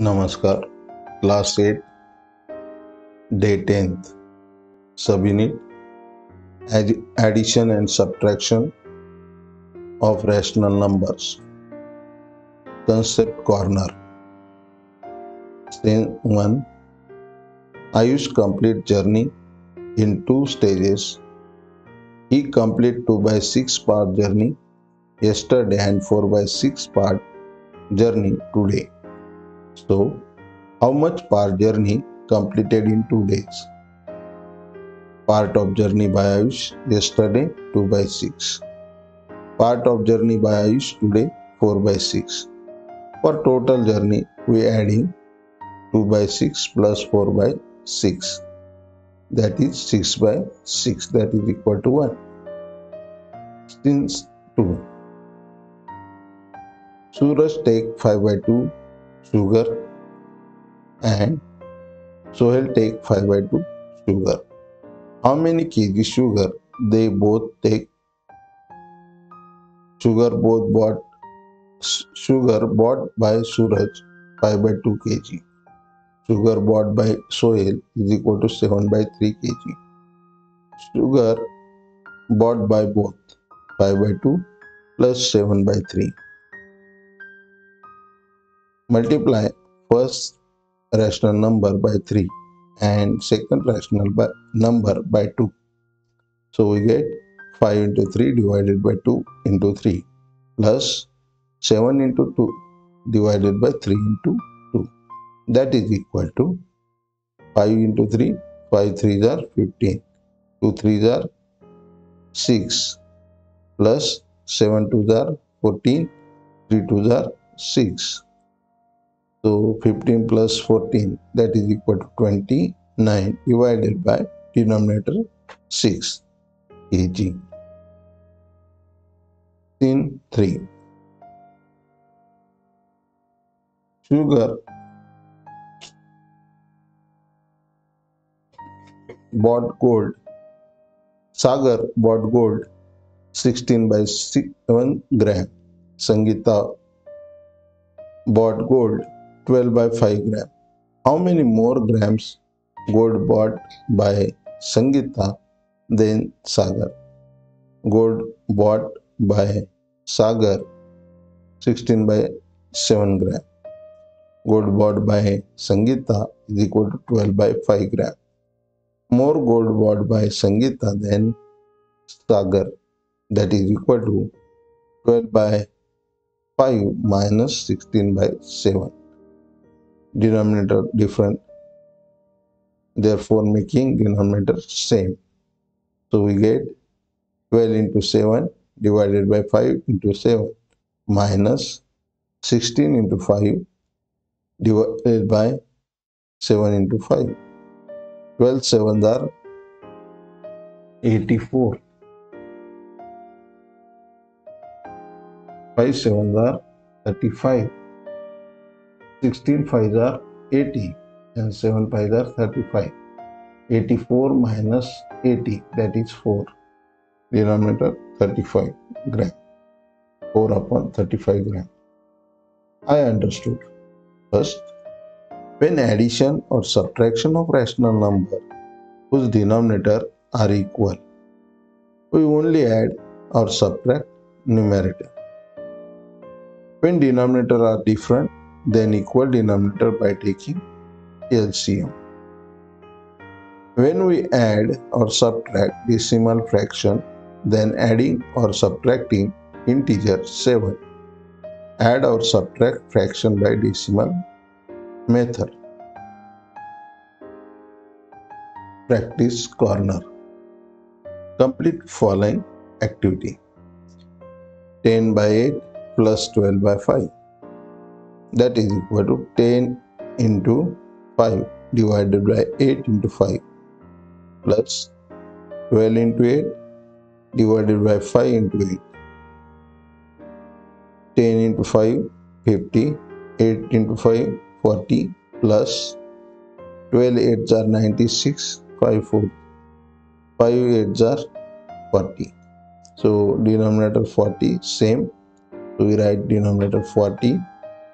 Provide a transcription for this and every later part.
नमस्कार class eight day tenth sub unit addition and subtraction of rational numbers concept corner scene 1 ayush complete journey in two stages he complete 2 by 6 part journey yesterday and 4 by 6 part journey today So, how much part journey completed in two days? Part of journey by Ayush yesterday 2 by 6. Part of journey by Ayush today 4 by 6. For total journey, we adding 2 by 6 plus 4 by 6. That is 6 by 6 that is equal to 1. Since 2. Suraj take 5 by 2 sugar and Sohel take 5 by 2 sugar. How many kg sugar they both take? Sugar both bought sugar bought by Suraj 5 by 2 kg. Sugar bought by Sohel is equal to 7 by 3 kg. Sugar bought by both 5 by 2 plus 7 by 3 multiply first rational number by 3 and second rational by number by 2. So we get 5 into 3 divided by 2 into 3 plus 7 into 2 divided by 3 into 2. That is equal to 5 into 3, 5 three are 15, 2 three are 6 plus 7 seven two are 14, 3 two are 6 So 15 plus 14 that is equal to 29 divided by denominator 6 kg. 16, 3. Sugar bought gold. Sagar bought gold 16 by 7 gram. Sangita bought gold 12 by 5 gram. How many more grams gold bought by Sangita than Sagar? Gold bought by Sagar 16 by 7 gram. Gold bought by Sangita is equal to 12 by 5 gram. More gold bought by Sangita than Sagar that is equal to 12 by 5 minus 16 by 7. denominator different therefore making denominator same so we get 12 into 7 divided by 5 into 7 minus 16 into 5 divided by 7 into 5 12 7 are 84 5 7 are 35 16 5s are 80 and 7 5s are 35. 84 minus 80 that is 4. Denominator 35 gram. 4 upon 35 gram. I understood. First, when addition or subtraction of rational number whose denominator are equal, we only add or subtract numerator. When denominator are different, then equal denominator by taking LCM. When we add or subtract decimal fraction, then adding or subtracting integer 7. Add or subtract fraction by decimal method. Practice corner. Complete following activity. 10 by 8 plus 12 by 5 that is equal to 10 into 5 divided by 8 into 5 plus 12 into 8 divided by 5 into 8 10 into 5 50 8 into 5 40 plus 12 8s are 96 5 4 5 8s are 40 so denominator 40 same so we write denominator 40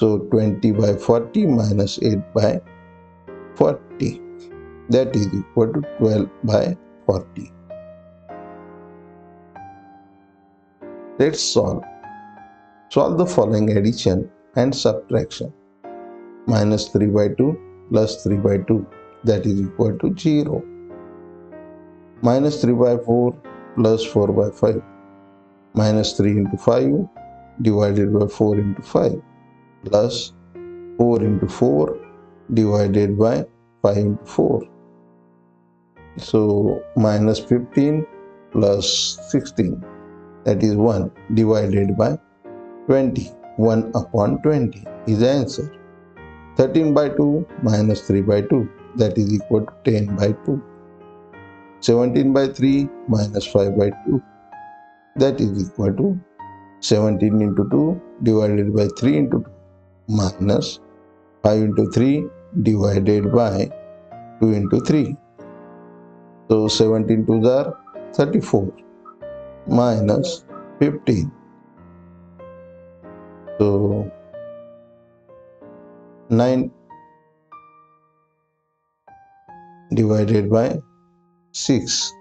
So 20 by 40 minus 8 by 40 that is equal to 12 by 40. Let's solve. Solve the following addition and subtraction. Minus 3 by 2 plus 3 by 2 that is equal to 0. Minus 3 by 4 plus 4 by 5 minus 3 into 5 divided by 4 into 5 plus 4 into 4 divided by 5 into 4. So minus 15 plus 16 that is 1 divided by 20. 1 upon 20 is the answer. 13 by 2 minus 3 by 2 that is equal to 10 by 2. 17 by 3 minus 5 by 2 that is equal to 17 into 2 divided by 3 into 2 minus 5 into 3 divided by 2 into 3. So 17 to the 34 minus 15. So 9 divided by 6.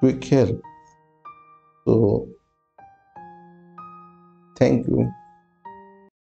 Quick help. So Thank you.